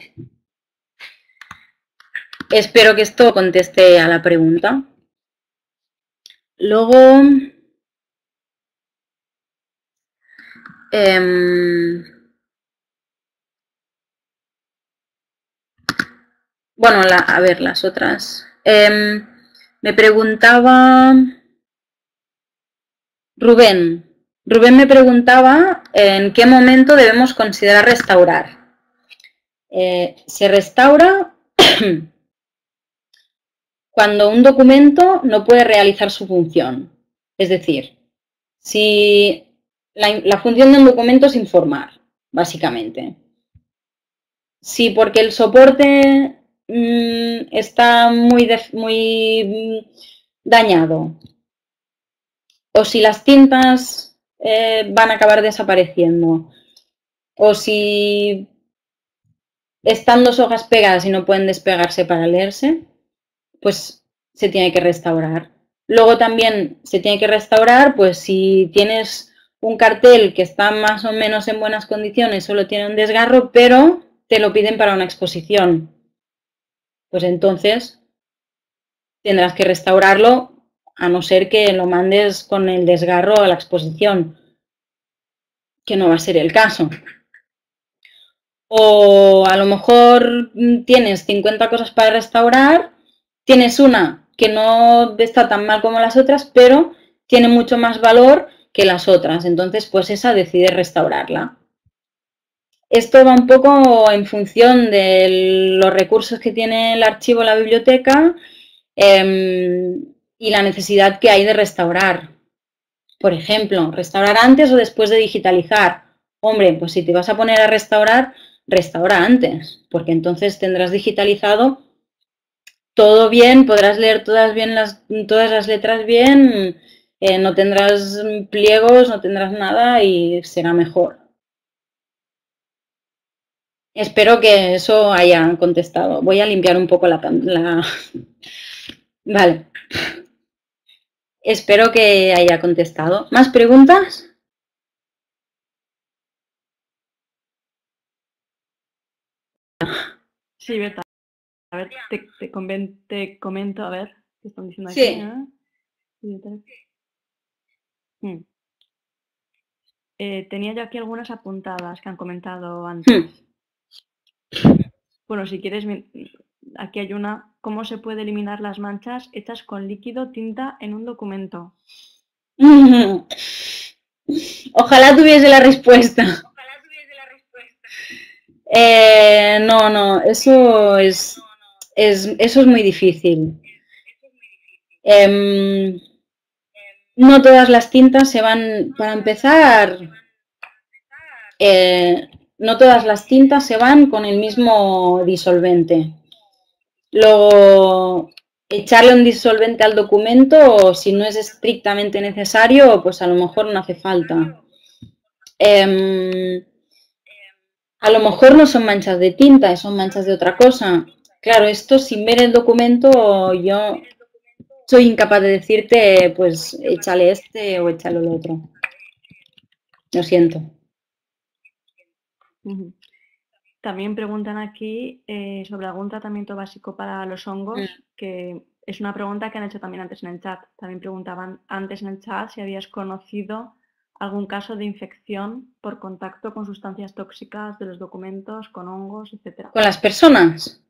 Espero que esto conteste a la pregunta. Luego... Em, bueno, a ver, las otras. Em, me preguntaba Rubén, Rubén me preguntaba en qué momento debemos considerar restaurar. Eh, se restaura *clears throat* cuando un documento no puede realizar su función. Es decir, si la, función de un documento es informar, básicamente. Si porque el soporte mm, está muy, mm, dañado o si las tintas eh, van a acabar desapareciendo. O si están dos hojas pegadas y no pueden despegarse para leerse, pues se tiene que restaurar. Luego también se tiene que restaurar, pues si tienes un cartel que está más o menos en buenas condiciones, solo tiene un desgarro, pero te lo piden para una exposición. Pues entonces tendrás que restaurarlo a no ser que lo mandes con el desgarro a la exposición, que no va a ser el caso. O a lo mejor tienes 50 cosas para restaurar, tienes una que no está tan mal como las otras, pero tiene mucho más valor que las otras. Entonces, pues esa decide restaurarla. Esto va un poco en función de los recursos que tiene el archivo la biblioteca em, y la necesidad que hay de restaurar. Por ejemplo, restaurar antes o después de digitalizar. Hombre, pues si te vas a poner a restaurar, restaura antes, porque entonces tendrás digitalizado todo bien, podrás leer todas, bien las, todas las letras bien, eh, no tendrás pliegos, no tendrás nada y será mejor. Espero que eso haya contestado. Voy a limpiar un poco la... la... *laughs* Vale. Espero que haya contestado. ¿Más preguntas? Sí, Berta. A ver, te, te, comento, a ver, ¿qué están diciendo aquí? Sí. Hmm. Eh, tenía yo aquí algunas apuntadas que han comentado antes. Hmm. Bueno, si quieres, aquí hay una. ¿Cómo se puede eliminar las manchas hechas con líquido tinta en un documento? *laughs* Ojalá tuviese la respuesta. Eh, no, no, eso es, es, eso es muy difícil. Em, no todas las tintas se van, para empezar, eh, no todas las tintas se van con el mismo disolvente. Luego, echarle un disolvente al documento, si no es estrictamente necesario, pues a lo mejor no hace falta. Em, a lo mejor no son manchas de tinta, son manchas de otra cosa. Claro, esto sin ver el documento yo soy incapaz de decirte, pues échale este o échale el otro. Lo siento. También preguntan aquí eh, sobre algún tratamiento básico para los hongos, mm. que es una pregunta que han hecho también antes en el chat. También preguntaban antes en el chat si habías conocido algún caso de infección por contacto con sustancias tóxicas de los documentos, con hongos, etcétera. ¿Con las personas?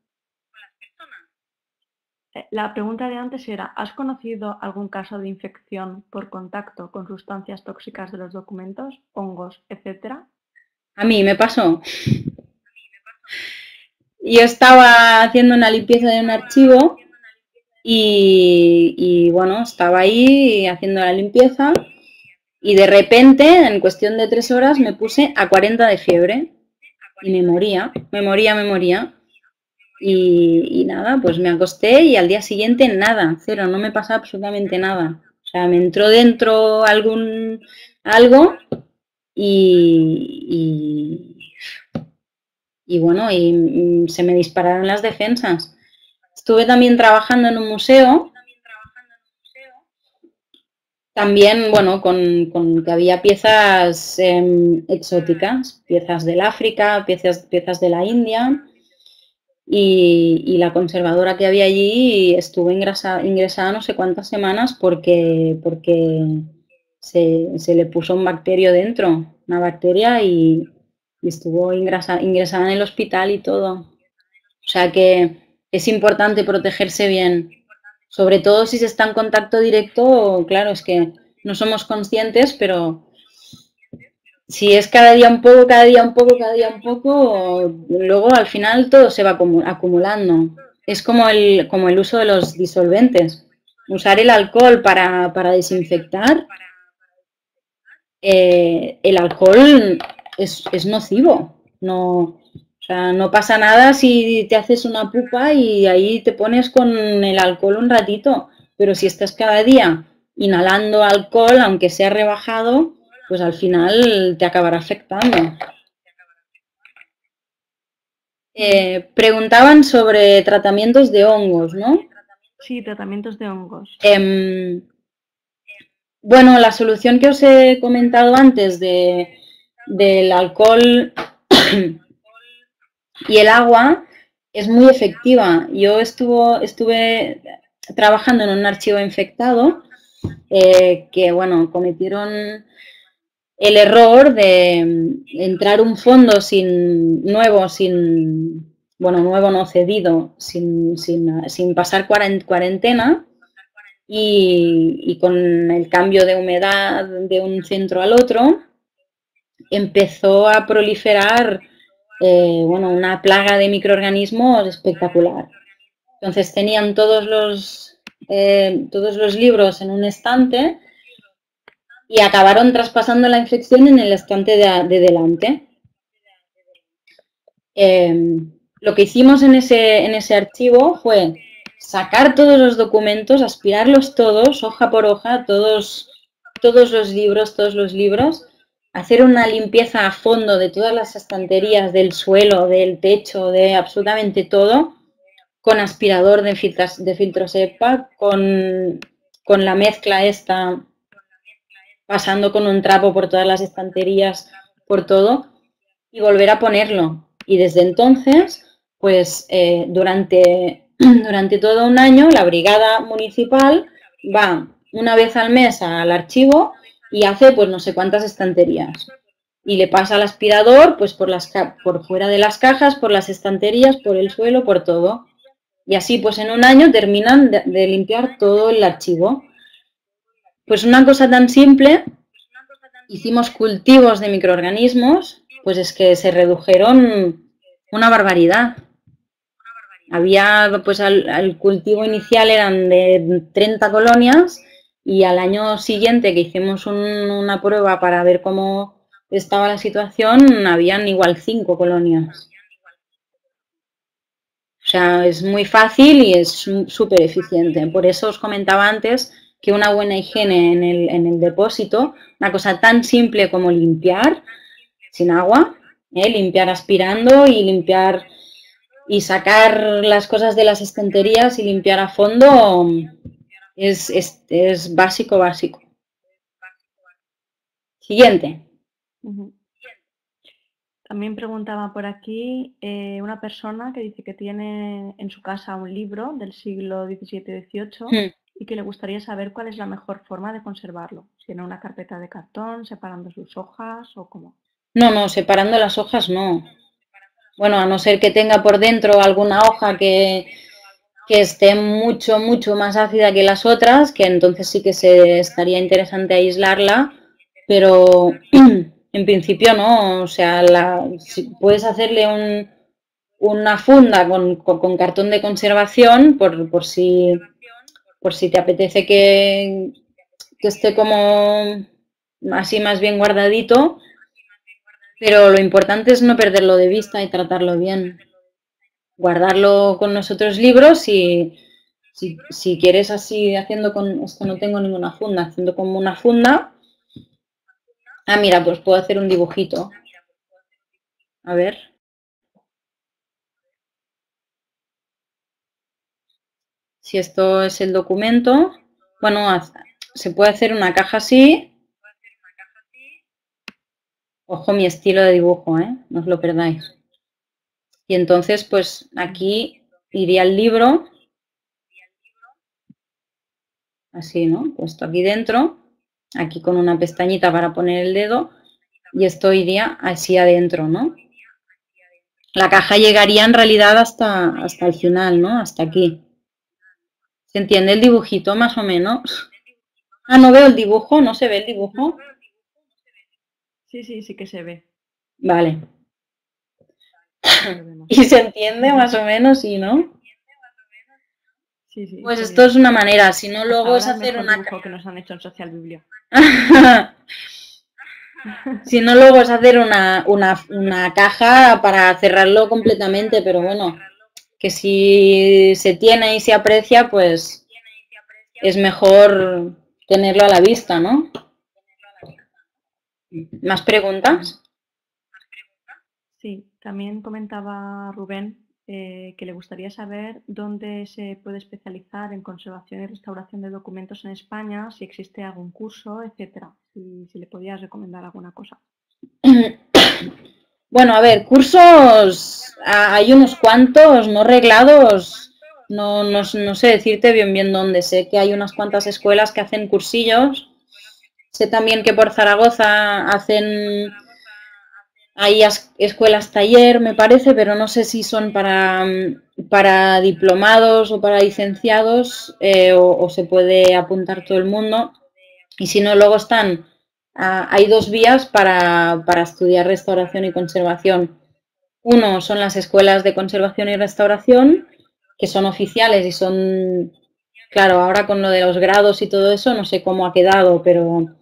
Eh, la pregunta de antes era, ¿has conocido algún caso de infección por contacto con sustancias tóxicas de los documentos, hongos, etcétera? A mí me pasó. Yo estaba haciendo una limpieza de un archivo y, bueno, estaba ahí haciendo la limpieza y de repente, en cuestión de tres horas, me puse a 40 de fiebre y me moría, me moría, me moría. Y, nada, pues me acosté y al día siguiente nada, cero, no me pasaba absolutamente nada. O sea, me entró dentro algún algo y, y, bueno, y se me dispararon las defensas. Estuve también trabajando en un museo también, bueno, con, que había piezas em, exóticas, piezas del África, piezas, piezas de la India. Y, la conservadora que había allí estuvo ingresada no sé cuántas semanas porque, porque se, le puso un bacterio dentro, una bacteria, y, estuvo ingresada en el hospital y todo. O sea que es importante protegerse bien sobre todo si se está en contacto directo, claro, es que no somos conscientes, pero si es cada día un poco, cada día un poco, cada día un poco, luego al final todo se va acumulando. Es como el, como el uso de los disolventes. Usar el alcohol para, desinfectar, eh, el alcohol es, es nocivo. No, no pasa nada si te haces una pupa y ahí te pones con el alcohol un ratito, pero si estás cada día inhalando alcohol, aunque sea rebajado, pues al final te acabará afectando. Eh, preguntaban sobre tratamientos de hongos, ¿no? Sí, tratamientos de hongos. Em, bueno, la solución que os he comentado antes de, del alcohol y el agua es muy efectiva. Yo estuvo, estuve trabajando en un archivo infectado eh, que, bueno, cometieron el error de entrar un fondo sin nuevo, sin, bueno, nuevo no cedido, sin, sin, pasar cuarentena y, con el cambio de humedad de un centro al otro, empezó a proliferar eh, bueno, una plaga de microorganismos espectacular. Entonces tenían todos los, eh, todos los libros en un estante y acabaron traspasando la infección en el estante de, delante. Em, lo que hicimos en ese, en ese archivo fue sacar todos los documentos, aspirarlos todos, hoja por hoja, todos, todos los libros, todos los libros, hacer una limpieza a fondo de todas las estanterías, del suelo, del techo, de absolutamente todo, con aspirador de, filtros, de filtros EPA, con, con la mezcla esta, pasando con un trapo por todas las estanterías, por todo, y volver a ponerlo. Y desde entonces, pues eh, durante, *clears throat* durante todo un año, la brigada municipal va una vez al mes al archivo y hace pues no sé cuántas estanterías. Y le pasa al aspirador pues por, las, por fuera de las cajas, por las estanterías, por el suelo, por todo. Y así pues en un año terminan de, limpiar todo el archivo. Pues una cosa tan simple, hicimos cultivos de microorganismos, pues es que se redujeron una barbaridad. Había, pues al, cultivo inicial eran de 30 colonias y al año siguiente que hicimos una prueba para ver cómo estaba la situación, habían igual 5 colonias. O sea, es muy fácil y es súper eficiente. Por eso os comentaba antes que una buena higiene en el, en el depósito, una cosa tan simple como limpiar sin agua, ¿eh? limpiar aspirando y limpiar y sacar las cosas de las estanterías y limpiar a fondo es, es básico, básico. Siguiente. También preguntaba por aquí eh, una persona que dice que tiene en su casa un libro del siglo XVII-XVIII hmm. y que le gustaría saber cuál es la mejor forma de conservarlo. Si en una carpeta de cartón, separando sus hojas o cómo. No, no, separando las hojas no. Bueno, a no ser que tenga por dentro alguna hoja que, que esté mucho, mucho más ácida que las otras, que entonces sí que se estaría interesante aislarla, pero *clears throat* En principio no, o sea, si puedes hacerle una funda con, cartón de conservación por, si, por si te apetece que, que esté como así más bien guardadito, pero lo importante es no perderlo de vista y tratarlo bien. Guardarlo con nosotros libros y si, si quieres así haciendo con, esto no tengo ninguna funda, haciendo como una funda, Ah, mira, pues puedo hacer un dibujito. A ver. Si esto es el documento, bueno, se puede hacer una caja así. Ojo mi estilo de dibujo, ¿eh? No os lo perdáis. Y entonces, pues aquí iría el libro. Así, ¿no? Puesto aquí dentro aquí con una pestañita para poner el dedo y esto iría así adentro, ¿no? La caja llegaría en realidad hasta, hasta el final, ¿no? Hasta aquí. ¿Se entiende el dibujito más o menos? Ah, no veo el dibujo, ¿no se ve el dibujo? Sí, sí, sí que se ve. Vale. *laughs* ¿Y se entiende más o menos? Sí, ¿no? pues esto es una manera, si no luego es hacer una... que nos han hecho en Social Biblio. *laughs* si no luego es hacer una, una, caja para cerrarlo completamente, pero bueno, que si se tiene y se aprecia, pues es mejor tenerlo a la vista, ¿no? ¿Más preguntas? Sí, también comentaba Rubén eh, que le gustaría saber dónde se puede especializar en conservación y restauración de documentos en España, si existe algún curso, etcétera. Si, le podías recomendar alguna cosa. *coughs* Bueno, a ver, cursos hay unos cuantos, no reglados, no, no, no, sé decirte bien bien dónde. Sé que hay unas cuantas escuelas que hacen cursillos. Sé también que por Zaragoza hacen hay escuelas taller, me parece, pero no sé si son para, para diplomados o para licenciados eh, o, se puede apuntar todo el mundo. Y si no, luego están, hay dos vías para, estudiar restauración y conservación. Uno son las escuelas de conservación y restauración, que son oficiales y son, claro, ahora con lo de los grados y todo eso, no sé cómo ha quedado, pero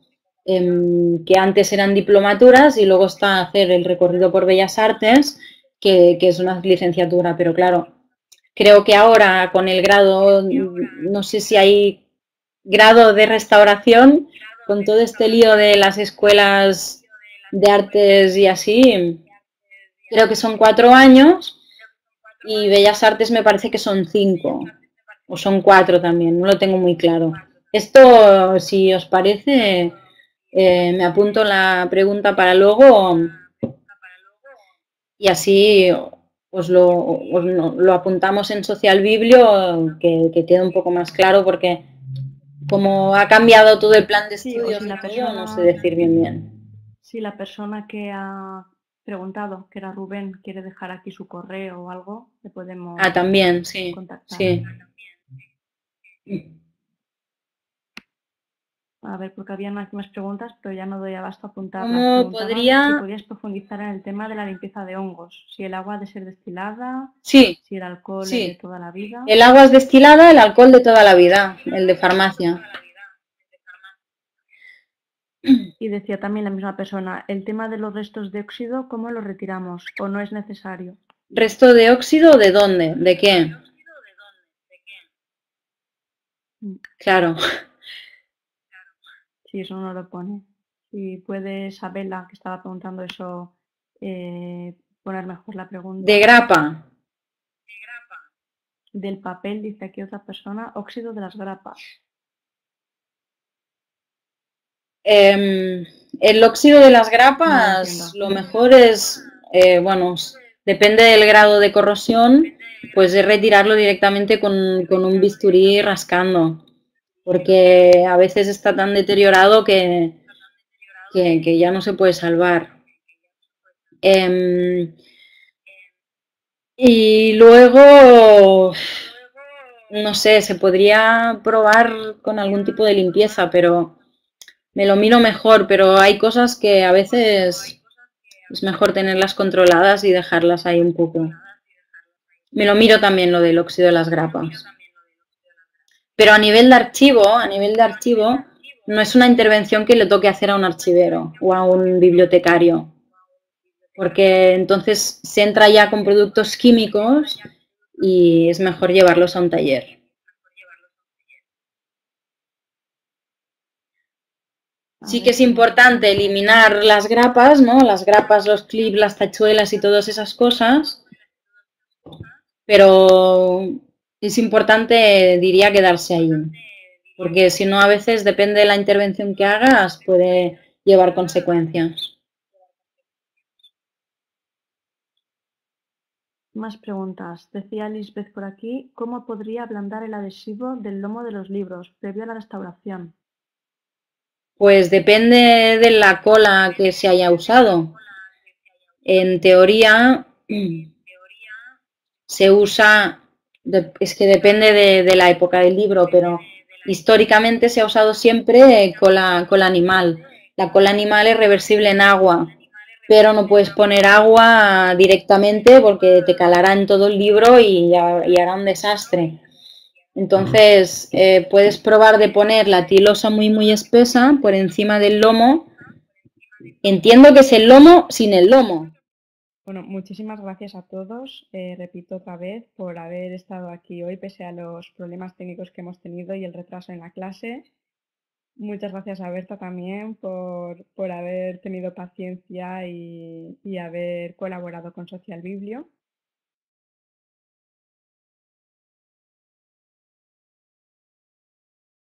em, que antes eran diplomaturas y luego está hacer el recorrido por Bellas Artes, que, que es una licenciatura, pero claro, creo que ahora con el grado, no sé si hay grado de restauración, con todo este lío de las escuelas de artes y así, creo que son cuatro años y Bellas Artes me parece que son cinco o son cuatro también, no lo tengo muy claro. Esto, si os parece, eh, me apunto la pregunta para luego y así os lo, lo apuntamos en Social Biblio, que, que quede un poco más claro porque como ha cambiado todo el plan de estudios, no sé decir bien bien. Si la persona que ha preguntado, que era Rubén, quiere dejar aquí su correo o algo, le podemos ah, también, sí, Sí. A ver, porque había más preguntas, pero ya no doy abasto a apuntar. ¿Cómo podría...? Si podrías profundizar en el tema de la limpieza de hongos. Si el agua ha de ser destilada, sí. si el alcohol de toda la vida. El agua es destilada, el alcohol de toda la vida, el de farmacia. Y decía también la misma persona, el tema de los restos de óxido, ¿cómo los retiramos? ¿O no es necesario? ¿Resto de óxido de dónde? ¿De qué? Mm. Claro. Sí, eso no lo pone. Si puede Isabela, que estaba preguntando eso, eh, poner mejor la pregunta. De grapa. Del papel, dice aquí otra persona, óxido de las grapas. Em, el óxido de las grapas, lo mejor es, eh, bueno, depende del grado de corrosión, pues es retirarlo directamente con, con un bisturí rascando porque a veces está tan deteriorado que, que, ya no se puede salvar. Em, y luego, no sé, se podría probar con algún tipo de limpieza, pero me lo miro mejor, pero hay cosas que a veces es mejor tenerlas controladas y dejarlas ahí un poco. Me lo miro también lo del óxido de las grapas. Pero a nivel de archivo, a nivel de archivo, no es una intervención que le toque hacer a un archivero o a un bibliotecario, porque entonces se entra ya con productos químicos y es mejor llevarlos a un taller. Sí que es importante eliminar las grapas, ¿no? Las grapas, los clips, las tachuelas y todas esas cosas, pero es importante, diría, quedarse ahí. Porque si no, a veces depende de la intervención que hagas, puede llevar consecuencias. Más preguntas. Decía Lisbeth por aquí, ¿cómo podría ablandar el adhesivo del lomo de los libros previo a la restauración? Pues depende de la cola que se haya usado. En teoría, *clears throat* se usa es que depende de, la época del libro, pero históricamente se ha usado siempre cola, cola animal. La cola animal es reversible en agua, pero no puedes poner agua directamente porque te calará en todo el libro y, hará un desastre. Entonces, eh, puedes probar de poner la tilosa muy, muy espesa por encima del lomo. Entiendo que es el lomo sin el lomo, bueno, muchísimas gracias a todos, eh, repito otra vez, por haber estado aquí hoy, pese a los problemas técnicos que hemos tenido y el retraso en la clase. Muchas gracias a Berta también por, haber tenido paciencia y, y haber colaborado con Social Biblio.